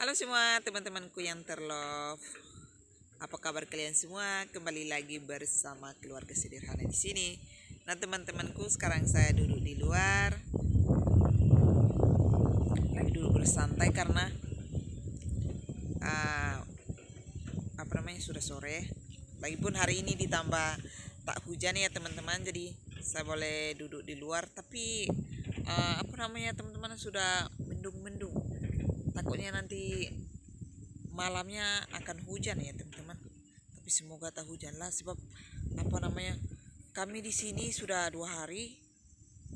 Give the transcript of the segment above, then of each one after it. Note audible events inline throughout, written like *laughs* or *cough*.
Halo semua teman-temanku yang terlove. Apa kabar kalian semua? Kembali lagi bersama keluarga sederhana di sini. Nah, teman-temanku, sekarang saya duduk di luar. Lagi duduk bersantai karena uh, apa namanya sudah sore. Lagipun hari ini ditambah tak hujan ya teman-teman, jadi saya boleh duduk di luar. Tapi uh, apa namanya teman-teman sudah mendung-mendung takutnya nanti malamnya akan hujan ya teman-teman. Tapi semoga tak hujan lah sebab apa namanya kami di sini sudah dua hari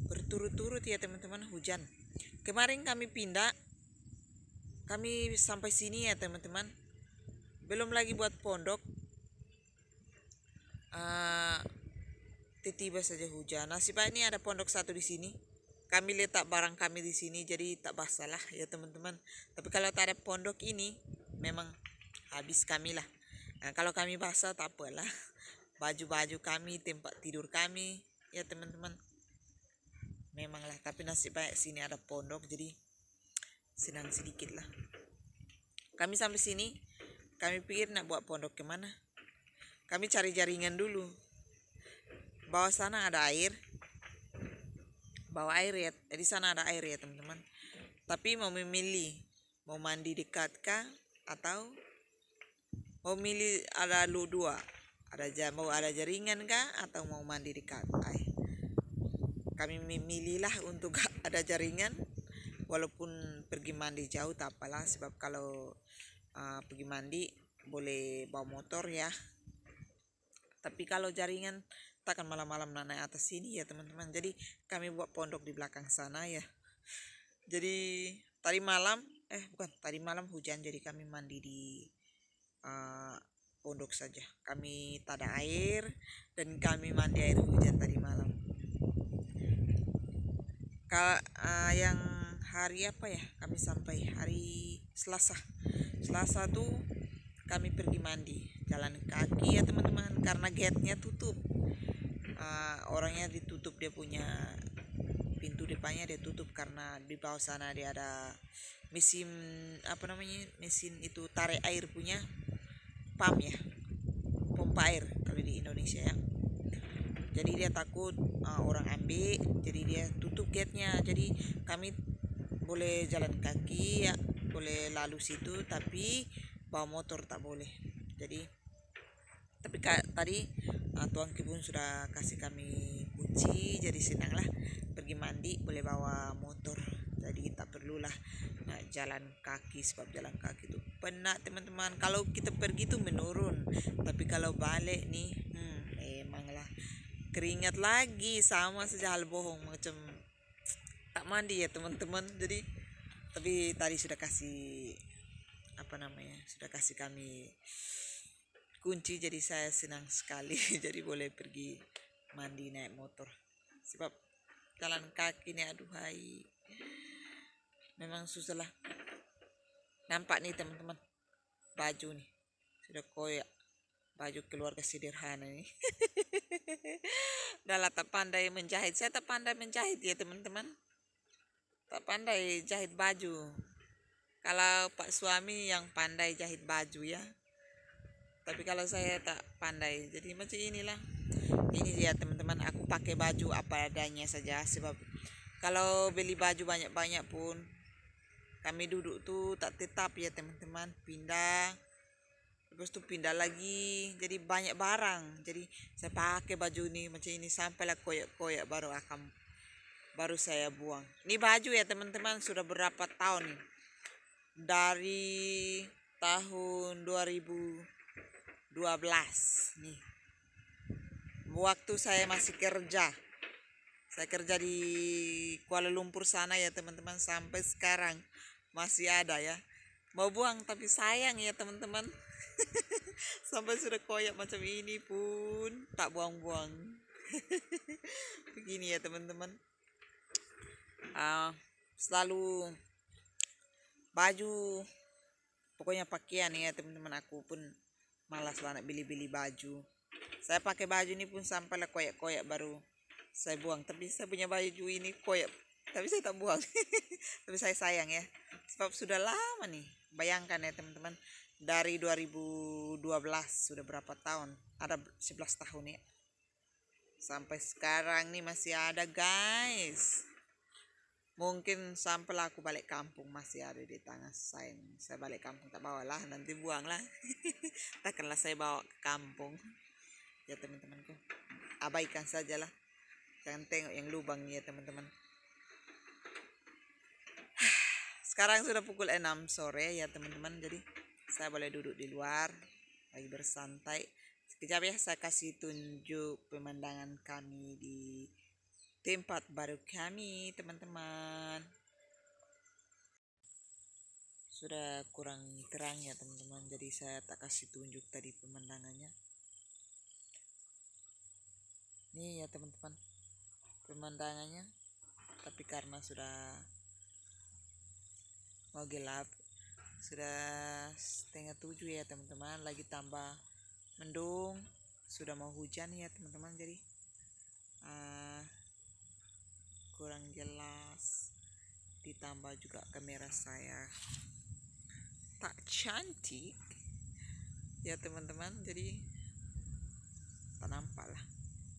berturut-turut ya teman-teman hujan. Kemarin kami pindah kami sampai sini ya teman-teman. Belum lagi buat pondok. Uh, tiba-tiba saja hujan. Nasib ini ada pondok satu di sini kami letak barang kami di sini jadi tak masalah ya teman-teman. Tapi kalau tak ada pondok ini memang habis kami lah. Nah, kalau kami basah tak apalah. Baju-baju kami tempat tidur kami ya teman-teman. Memanglah tapi nasib baik sini ada pondok jadi senang sedikit lah. Kami sampai sini kami pikir nak buat pondok ke mana kami cari jaringan dulu. Bawah sana ada air bawa air ya di sana ada air ya teman-teman. Tapi mau memilih mau mandi dekat kah atau mau milih ada lu dua? Ada mau ada jaringan kah atau mau mandi dekat? Air kami memilihlah untuk *laughs* ada jaringan walaupun pergi mandi jauh tak apalah sebab kalau uh, pergi mandi boleh bawa motor ya. Tapi kalau jaringan takkan malam-malam naik atas sini ya teman-teman. Jadi kami buat pondok di belakang sana ya. Jadi tadi malam eh bukan tadi malam hujan jadi kami mandi di uh, pondok saja. Kami tak ada air dan kami mandi air hujan tadi malam. Kalau uh, yang hari apa ya kami sampai hari Selasa. Selasa tuh kami pergi mandi. Jalan kaki ya teman-teman karena gate-nya tutup uh, orangnya ditutup dia punya pintu depannya dia tutup karena di bawah sana dia ada mesin apa namanya mesin itu tarik air punya pam ya pompa air kalau di Indonesia ya. Jadi dia takut uh, orang ambil jadi dia tutup gate-nya. Jadi kami boleh jalan kaki ya boleh lalu situ tapi bawa motor tak boleh. Jadi tapi kak, tadi uh, tuan kebun sudah kasih kami kunci jadi senanglah. Pergi mandi boleh bawa motor. Jadi tak perlulah nak jalan kaki sebab jalan kaki itu penat teman-teman. Kalau kita pergi tuh menurun. Tapi kalau balik nih hmm, emanglah keringat lagi sama saja hal bohong. Macam tak mandi ya teman-teman. Jadi tapi tadi sudah kasih apa namanya sudah kasih kami kunci jadi saya senang sekali *laughs* jadi boleh pergi mandi naik motor. Sebab jalan kaki nih aduhai memang susah lah. Nampak nih teman-teman baju nih. Sudah koyak baju keluarga sederhana nih *laughs* Dalam tak pandai menjahit. Saya tak pandai menjahit ya teman-teman. Tak pandai jahit baju. Kalau pak suami yang pandai jahit baju ya tapi kalau saya tak pandai jadi macam inilah. Ini dia teman-teman aku pakai baju apa adanya saja. Sebab kalau beli baju banyak-banyak pun kami duduk tuh tak tetap ya teman-teman. Pindah terus tuh pindah lagi jadi banyak barang. Jadi saya pakai baju ini macam ini sampailah koyak-koyak baru akan baru saya buang. Ini baju ya teman-teman sudah berapa tahun nih dari tahun 2000 12 nih. Waktu saya masih kerja. Saya kerja di Kuala Lumpur sana ya teman-teman sampai sekarang masih ada ya. Mau buang tapi sayang ya teman-teman. *laughs* Sampai sudah koyak macam ini pun tak buang-buang. *laughs* Begini ya teman-teman. Uh, selalu baju pokoknya pakaian ya teman-teman aku pun malas lah nak beli-beli baju. Saya pakai baju ini pun sampai lah koyak-koyak baru saya buang. Tapi saya punya baju ini koyak tapi saya tak buang. *laughs* Tapi saya sayang ya. Sebab sudah lama nih. Bayangkan ya teman-teman. Dari 2012 sudah berapa tahun? Ada 11 tahun ya. Sampai sekarang nih masih ada guys mungkin sampai aku balik kampung masih ada di tangan saya saya balik kampung tak bawa lah nanti buang lah. *laughs* Takkanlah saya bawa ke kampung. Ya teman-temanku. Abaikan sajalah. Jangan tengok yang lubang ya teman-teman. *sighs* Sekarang sudah pukul 6 sore ya teman-teman. Jadi saya boleh duduk di luar. Lagi bersantai. Sekejap ya saya kasih tunjuk pemandangan kami di tempat baru kami teman-teman. Sudah kurang terang ya teman-teman. Jadi saya tak kasih tunjuk tadi pemandangannya. Ini ya teman-teman. Pemandangannya. Tapi karena sudah mau gelap sudah setengah tujuh ya teman-teman. Lagi tambah mendung sudah mau hujan ya teman-teman. Jadi uh, kurang jelas ditambah juga kamera saya tak cantik. Ya teman-teman jadi tak nampak lah.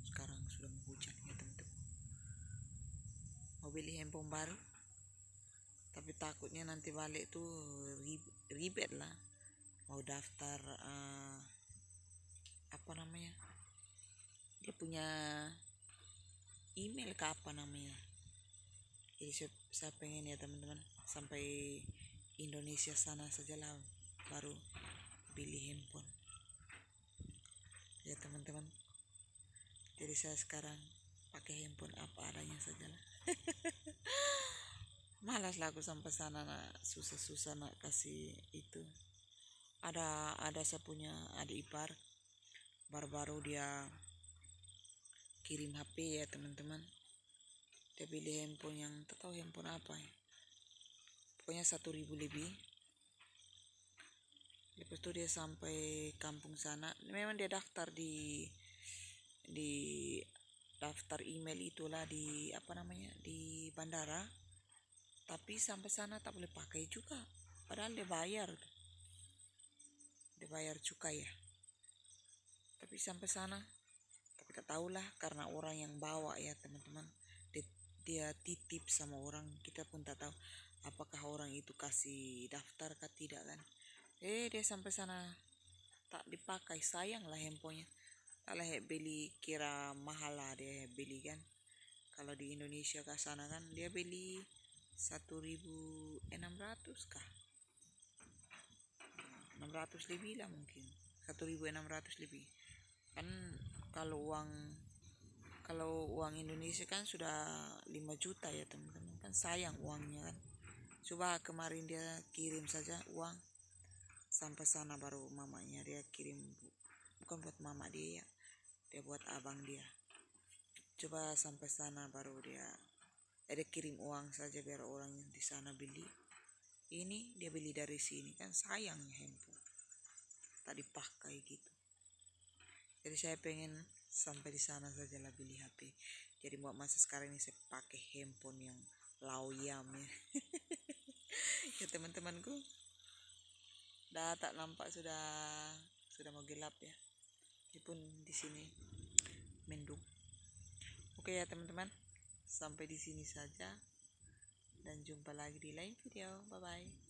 Sekarang sudah hujan ya teman-teman. Mau beli handphone baru? Tapi takutnya nanti balik tuh ribet lah. Mau daftar uh, apa namanya? Dia punya email ke apa namanya? Jadi saya, pengen ya teman-teman sampai Indonesia sana saja lah baru pilih handphone. Ya teman-teman. Jadi saya sekarang pakai handphone apa adanya saja lah *laughs* malas lah aku sampai sana nak susah-susah nak kasih itu. Ada ada saya punya adik ipar baru-baru dia kirim HP ya teman-teman. Dia pilih handphone yang tak tahu handphone apa ya. Pokoknya satu ribu lebih. Lepas itu dia sampai kampung sana. Memang dia daftar di di daftar email itulah di apa namanya di bandara. Tapi sampai sana tak boleh pakai juga. Padahal dia bayar dia bayar cukai ya. Tapi sampai sana tapi tak tahulah karena orang yang bawa ya teman-teman. Dia, titip sama orang kita pun tak tahu apakah orang itu kasih daftar kah tidak kan. Eh dia sampai sana tak dipakai sayang lah handphonenya. Tak lah beli kira mahal lah dia beli kan. Kalau di Indonesia ke sana kan dia beli 1600 kah. 600 lebih lah mungkin. 1600 lebih. Kan kalau uang kalau uang Indonesia kan sudah 5 juta ya teman-teman. Kan sayang uangnya kan. Coba kemarin dia kirim saja uang. Sampai sana baru mamanya dia kirim. Bukan buat mama dia ya. Dia buat abang dia. Coba sampai sana baru dia ada kirim uang saja biar orang yang di sana beli. Ini dia beli dari sini kan sayang handphone. Tak dipakai gitu jadi saya pengen sampai di sana saja lah beli HP jadi buat masa sekarang ini saya pakai handphone yang lauyam ya. *laughs* Ya teman-temanku. Dah tak nampak sudah sudah mau gelap ya. Pun di sini. Mendung. Oke ya teman-teman. Sampai di sini saja. Dan jumpa lagi di lain video. Bye bye